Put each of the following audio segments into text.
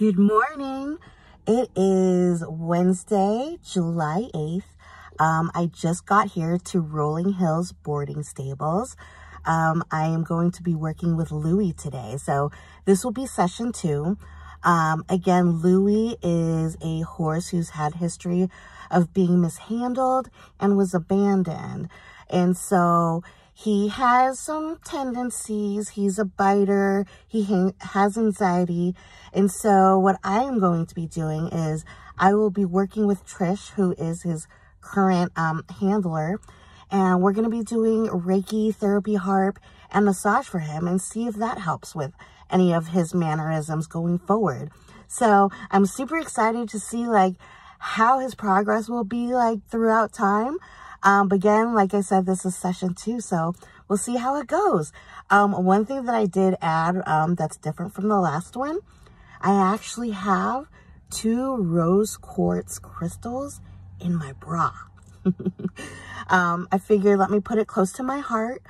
Good morning. It is Wednesday, July 8th. Um, I just got here to Rolling Hills Boarding Stables. Um, I am going to be working with Louie today. So this will be session two. Um, again, Louie is a horse who's had history of being mishandled and was abandoned. And so he has some tendencies. He's a biter. He has anxiety. And so what I am going to be doing is I will be working with Trish, who is his current um, handler. And we're going to be doing Reiki, therapy harp, and massage for him and see if that helps with any of his mannerisms going forward. So I'm super excited to see like how his progress will be like throughout time. Um, but again, like I said, this is session two, so we'll see how it goes. Um, one thing that I did add um, that's different from the last one, I actually have two rose quartz crystals in my bra. um, I figured let me put it close to my heart.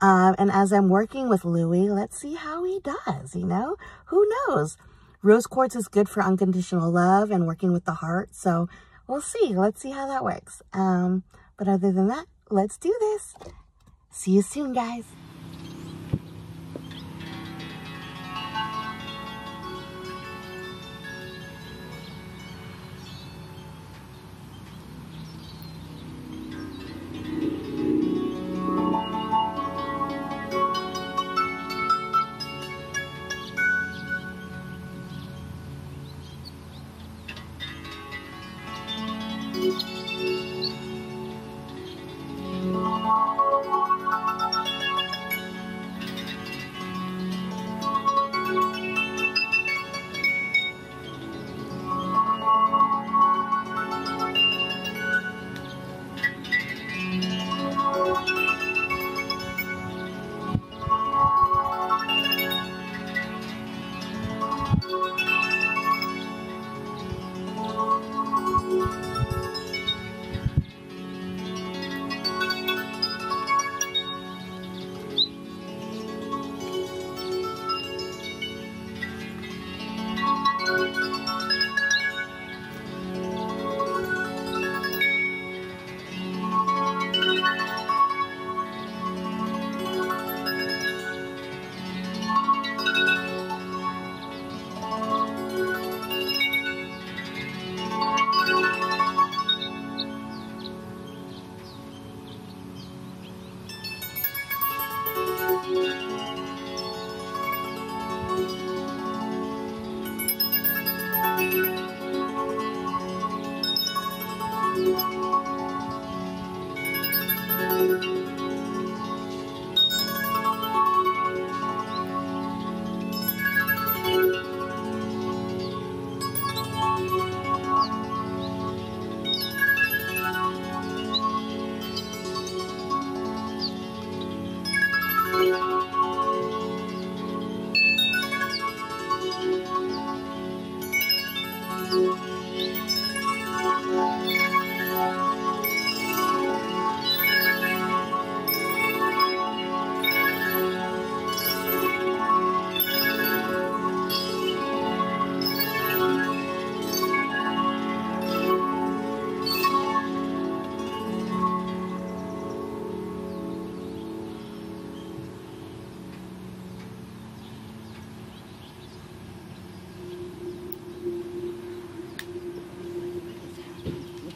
Um, and as I'm working with Louie, let's see how he does, you know? Who knows? Rose quartz is good for unconditional love and working with the heart. So we'll see. Let's see how that works. Um, but other than that, let's do this. See you soon, guys.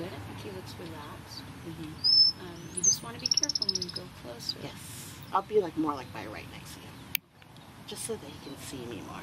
good. I think he looks relaxed. Mm-hmm. Um, you just want to be careful when you go closer. Yes. I'll be like more like by right next to him. Just so that he can see me more.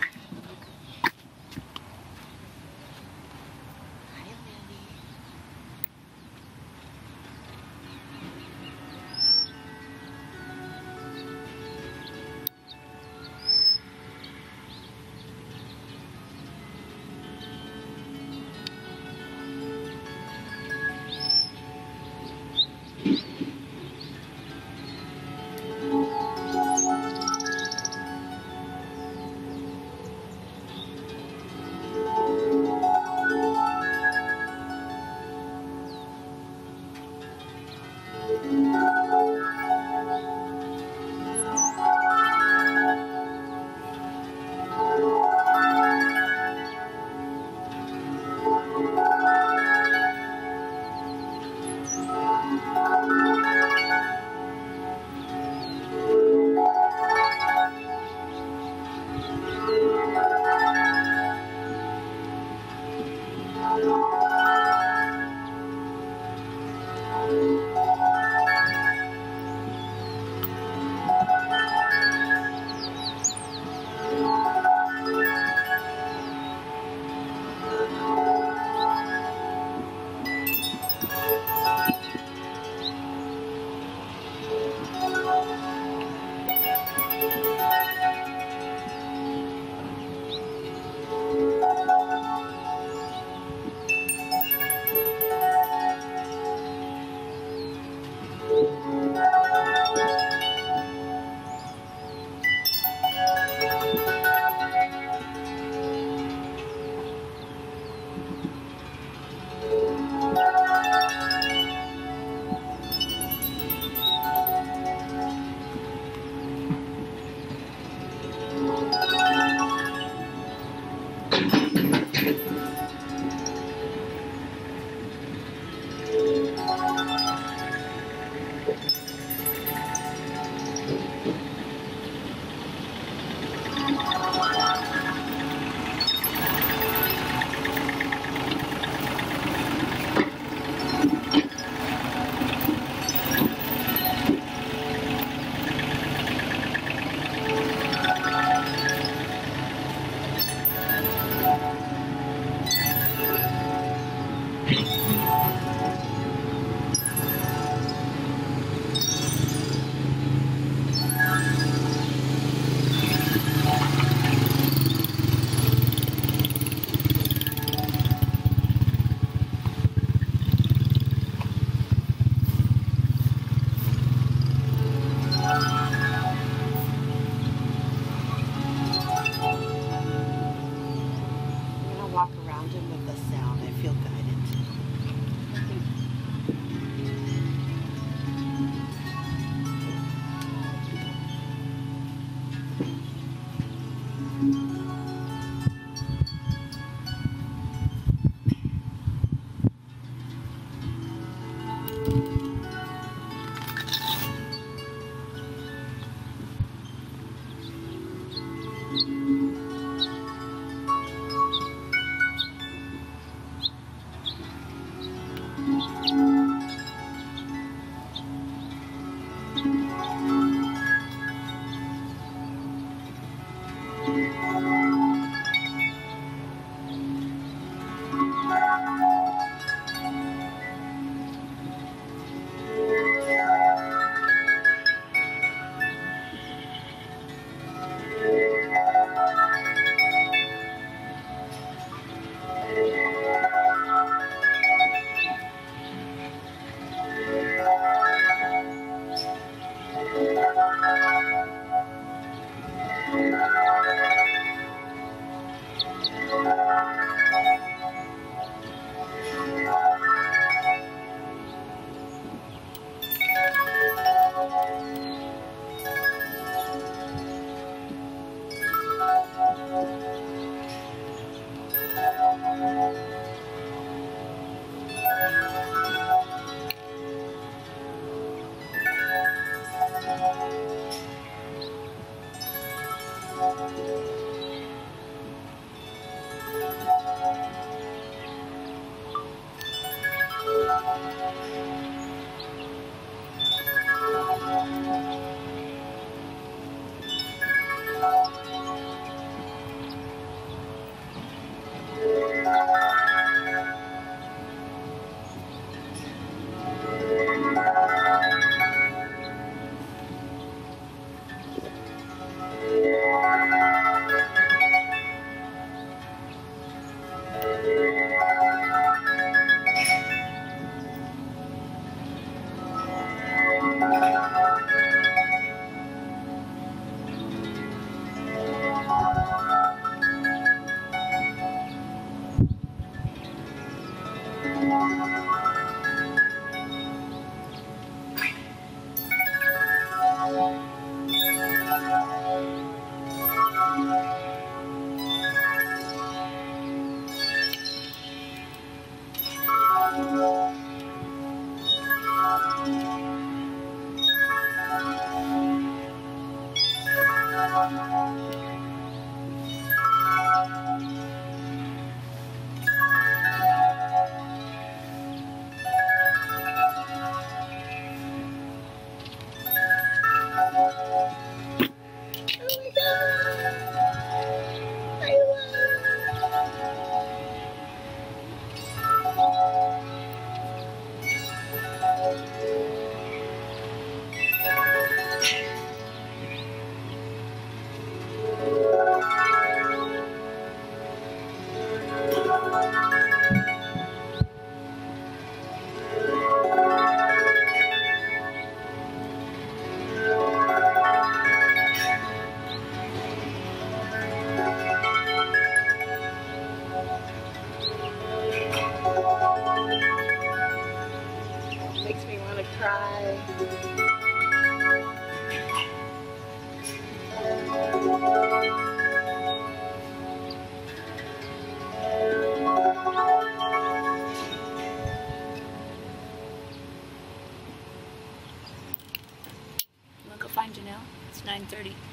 9:30.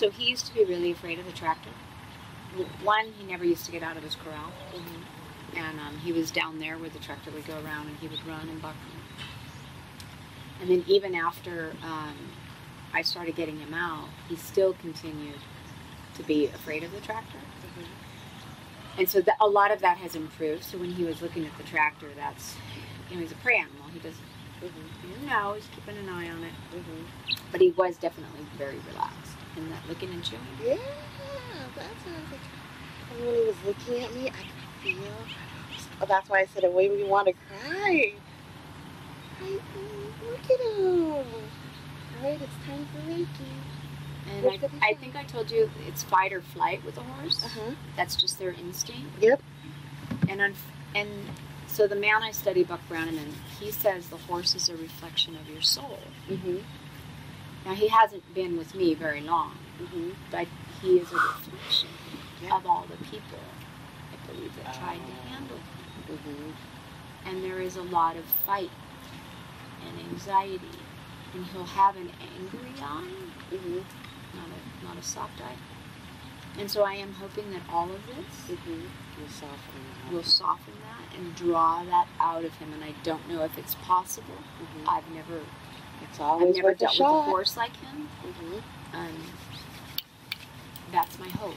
So he used to be really afraid of the tractor. One, he never used to get out of his corral, and um, he was down there where the tractor would go around, and he would run and buck. Him. And then even after um, I started getting him out, he still continued to be afraid of the tractor. And so that, a lot of that has improved. So when he was looking at the tractor, that's you know he's a prey animal. He doesn't you know he's keeping an eye on it. But he was definitely very relaxed in that looking and chewing. Yeah, that sounds like. And when he was looking at me, I could feel. Oh, that's why I said it made me want to cry. I, look at him. All right, it's time for Reiki. And I, I think I told you it's fight or flight with a horse. Uh huh. That's just their instinct. Yep. And on, and so the man I study, Buck Brannaman, he says the horse is a reflection of your soul. Mhm. Now he hasn't been with me very long, Mhm. but he is a reflection Yeah. of all the people I believe that tried to Oh. handle him. Mhm. And there is a lot of fight and anxiety, and he'll have an angry eye, Mhm. not a not a soft eye. And so I am hoping that all of this Mhm. You soften that. will soften that and draw that out of him. And I don't know if it's possible. Mhm. I've never It's I've never worth a dealt with a horse like him. Mhm. Um, that's my hope.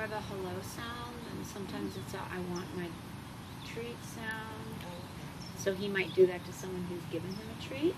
More of a hello sound, and sometimes it's a I want my treat sound. Oh, so he might do that to someone who's given him a treat.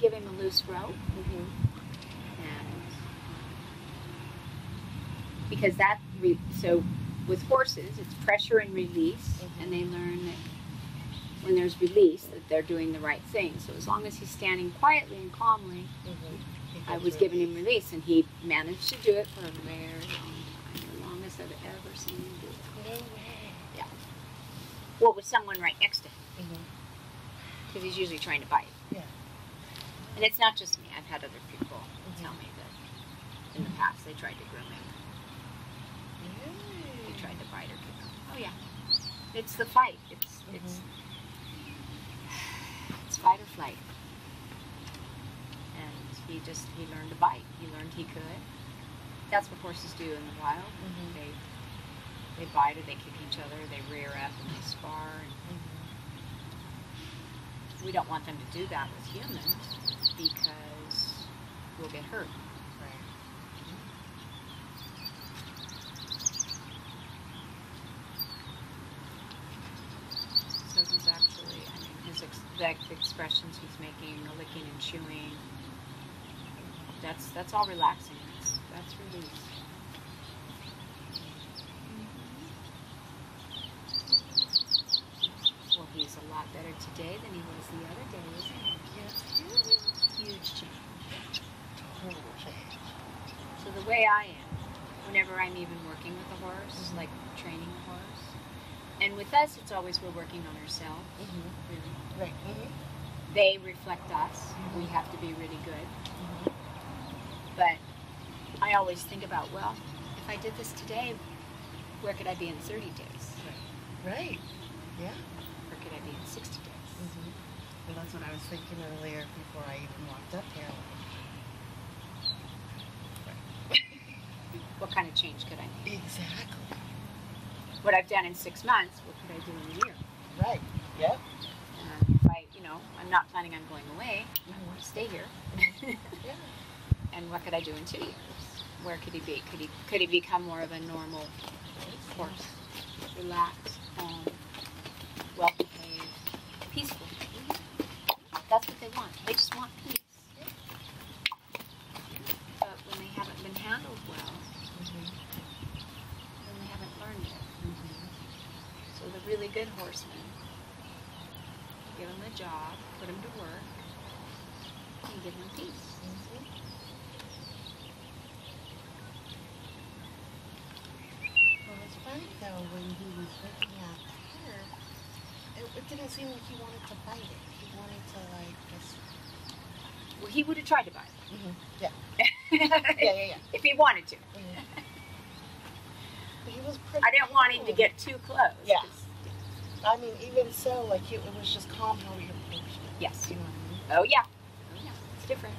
Give him a loose rope, Mhm. and because that re- so with horses, it's pressure and release, Mhm. and they learn that when there's release, that they're doing the right thing. So as long as he's standing quietly and calmly, Mhm. I was giving him release, and he managed to do it for a very long time, the longest I've ever seen him do it. No way. Well, with someone right next to him, Mhm. because he's usually trying to bite. And it's not just me. I've had other people Mhm. tell me that in the past they tried to groom him. They tried to bite or kick him. Oh yeah, it's the fight. It's it's it's fight or flight. And he just he learned to bite. He learned he could. That's what horses do in the wild. Mhm. They they bite or they kick each other. They rear up and they spar. And Mhm. we don't want them to do that with humans because we'll get hurt. Right. So he's actually, I mean, his ex- the expressions he's making, the licking and chewing, that's that's all relaxing. That's, that's release. Mm-hmm. Well, he's a lot better today than he was the other day, isn't he? Yes. Huge change. Total change. So the way I am, whenever I'm even working with a horse, Mhm. like training a horse, and with us, it's always we're working on ourselves, Mhm. really. Right. Mhm. They reflect us. We have to be really good. Mhm. But I always think about, well, if I did this today, where could I be in 30 days? Right. Yeah. Where could I be in 60 days? Mhm. Well, that's what I was thinking earlier before I even walked up here. What kind of change could I make? Exactly. What I've done in six months, what could I do in a year? Right. Yep. And if I, you know, I'm not planning on going away. I want to stay here. Yeah. and what could I do in two years? Where could he be? Could he could he become more of a normal horse? Relaxed, calm, well behaved, peaceful. That's what they want. They just want peace. But when they haven't been handled well, Mhm. then they haven't learned it. Mhm. So the really good horsemen, give them a job, put them to work, and give them peace. Mhm. Well, it's funny though when he was looking at her, it, it didn't seem like he wanted to bite it. He wanted to like just. Well, he would have tried to bite. Yeah. Yeah, yeah, yeah. if he wanted to. Mhm. He was pretty. I didn't want him to get too close. Yeah. I mean, even so, like he, it was just calm how he approached it. Yes. You know what I mean? Oh yeah. Oh yeah. It's different.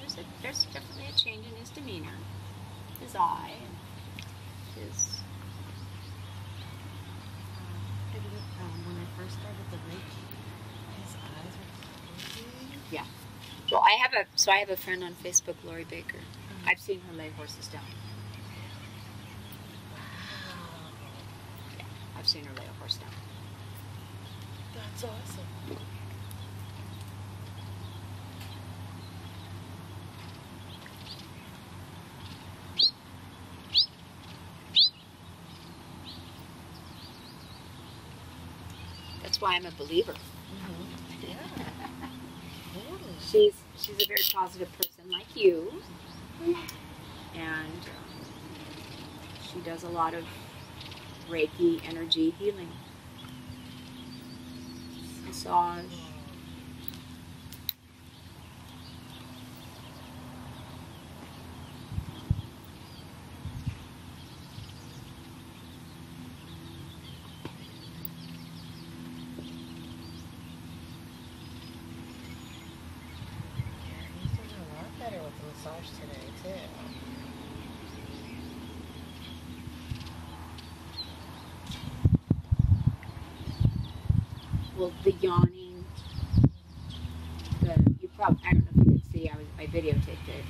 There's, a, there's definitely a change in his demeanor, his eye, and his. And um, when I first started the Reiki, his eyes were closing. Yeah. Well, I have a so I have a friend on Facebook, Lori Baker. I've seen her lay horses down. Wow. I've seen her lay a horse down. That's awesome. That's why I'm a believer. Mm-hmm. Yeah. Totally. She's she's a very positive person like you, and um, she does a lot of Reiki energy healing, massage. Well, the yawning, the, you probably, I don't know if you can see, I, was, I videotaped it,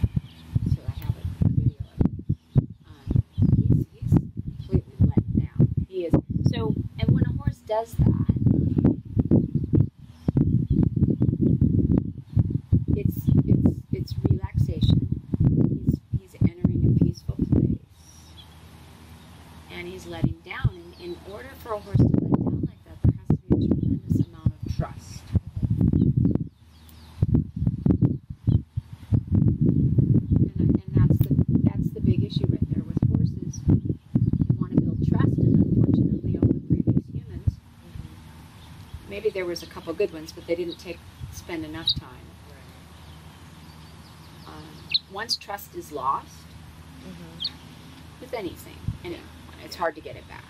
so I have a, video of it. Um, he's, he's completely let down. He is. So, and when a horse does that, and he's letting down. And in order for a horse to let down there was a couple good ones, but they didn't take spend enough time. Um, once trust is lost mm-hmm. with anything, it's hard to get it back.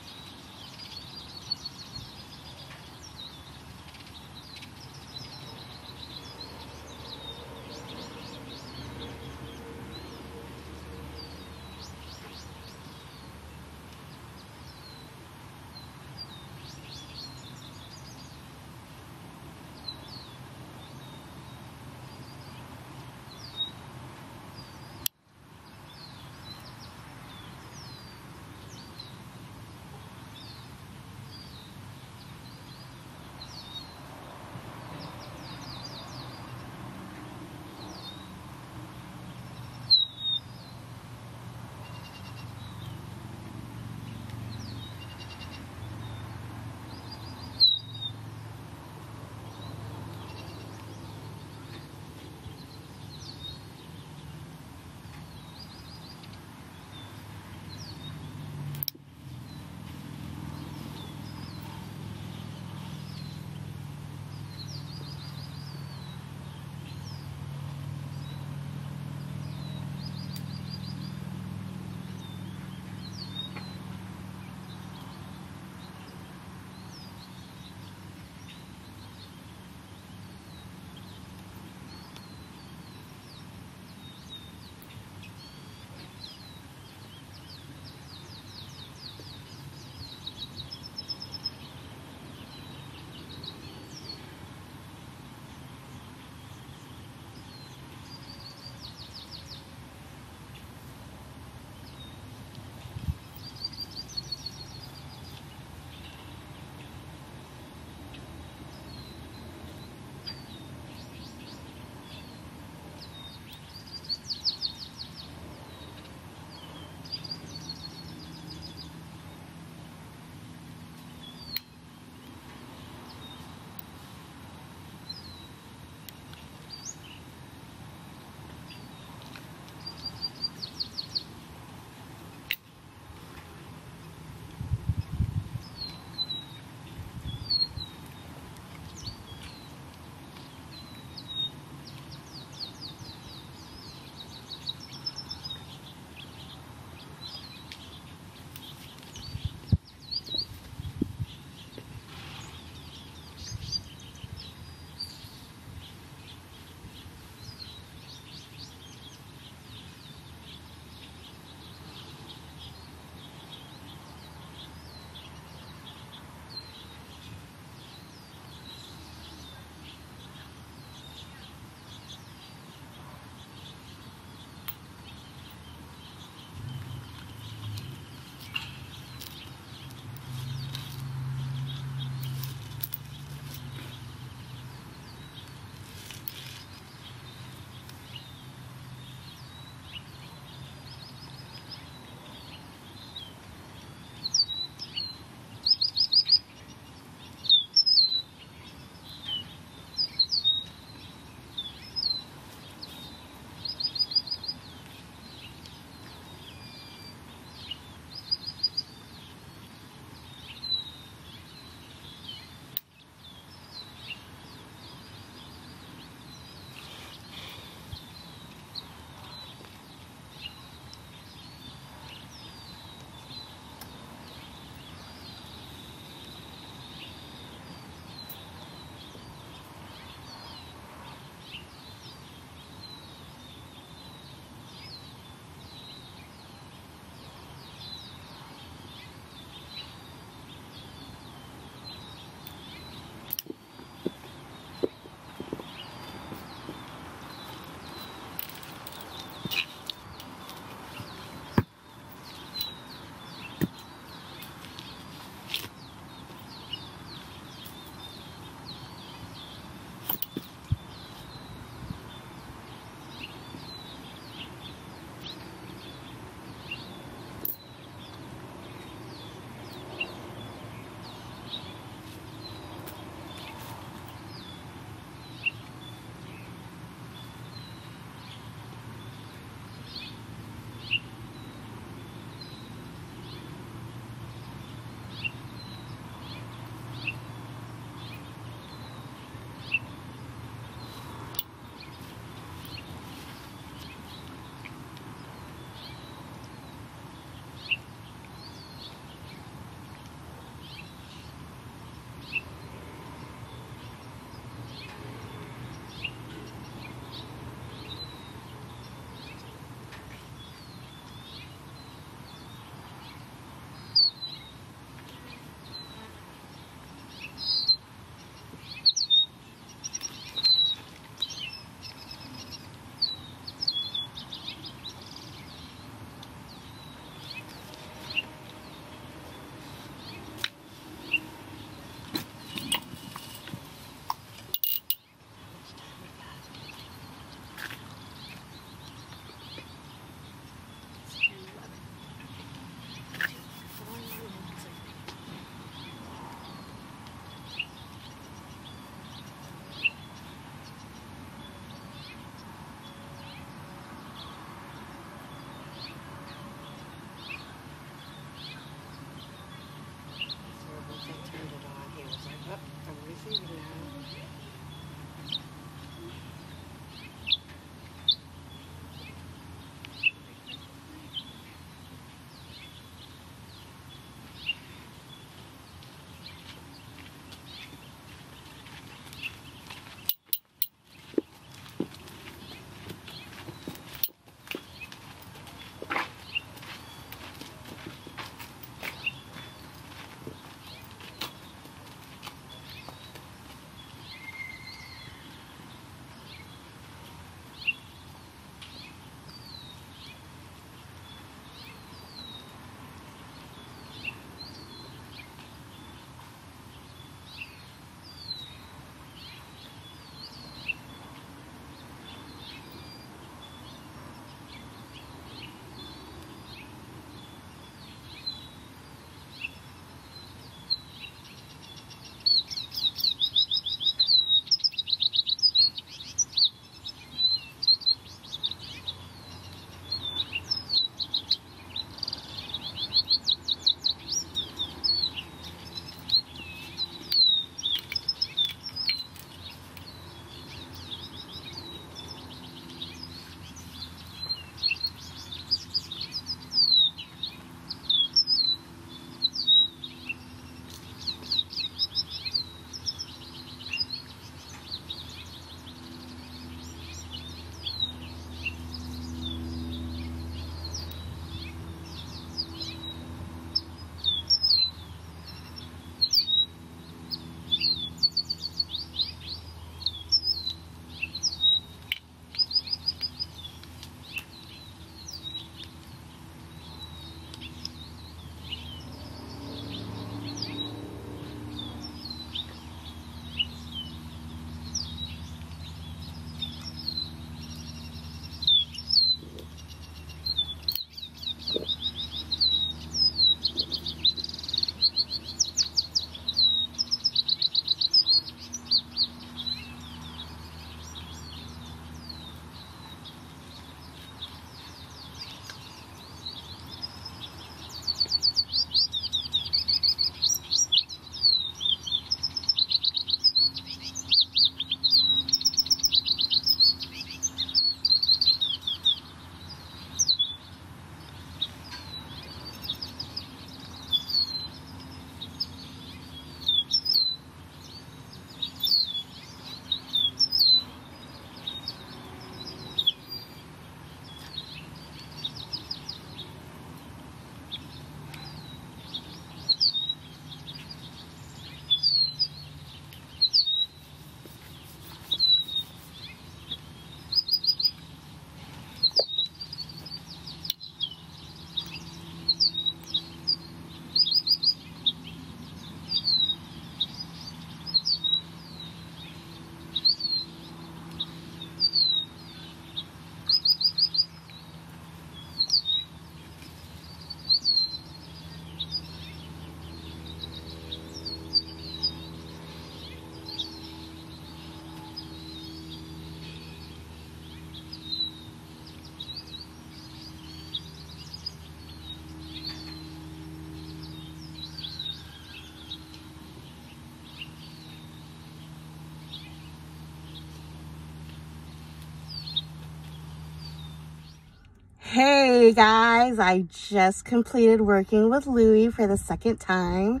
Hey guys, I just completed working with Louie for the second time.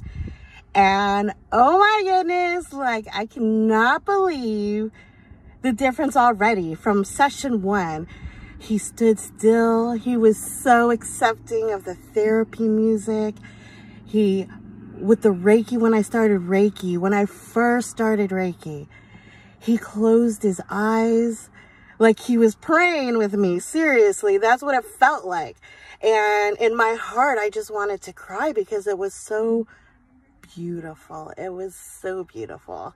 And oh my goodness, like I cannot believe the difference already from session one. He stood still. He was so accepting of the therapy music. He, with the Reiki, when I started Reiki, when I first started Reiki, he closed his eyes like he was praying with me. Seriously, that's what it felt like. And in my heart, I just wanted to cry because it was so beautiful. It was so beautiful.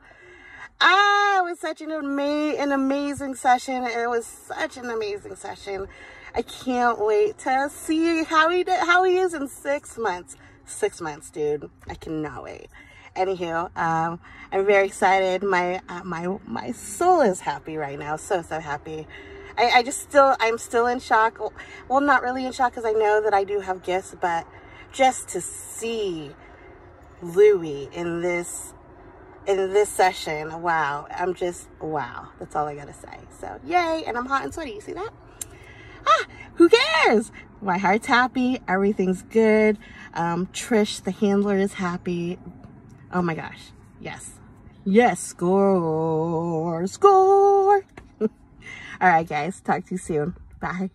Ah, it was such an, ama an amazing session. It was such an amazing session. I can't wait to see how he did, how he is in six months. Six months, dude. I cannot wait. Anywho, um, I'm very excited. My uh, my my soul is happy right now. So so happy. I, I just still I'm still in shock. Well, not really in shock because I know that I do have gifts, but just to see Louie in this in this session. Wow. I'm just, wow. That's all I got to say. So, yay. And I'm hot and sweaty. You see that? Ah, who cares? My heart's happy. Everything's good. Um, Trish, the handler, is happy. Oh my gosh. Yes. Yes. Score. Score. all right, guys. Talk to you soon. Bye.